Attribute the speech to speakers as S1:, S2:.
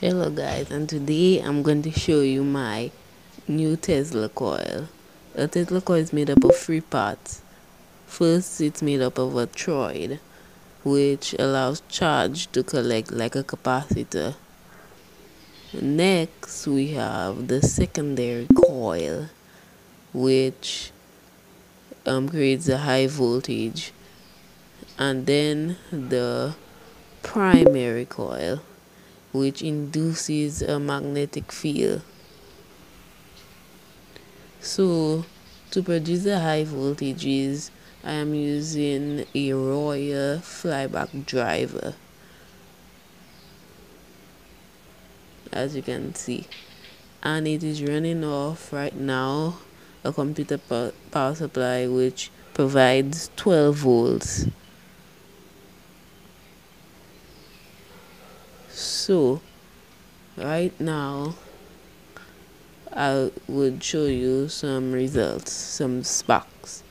S1: hello guys and today I'm going to show you my new Tesla coil. A Tesla coil is made up of three parts. First it's made up of a toroid which allows charge to collect like a capacitor. Next we have the secondary coil which um, creates a high voltage. And then the primary coil which induces a magnetic field. So to produce the high voltages, I am using a Royer flyback driver. As you can see. And it is running off right now a computer power supply which provides 12 volts. So right now I would show you some results some sparks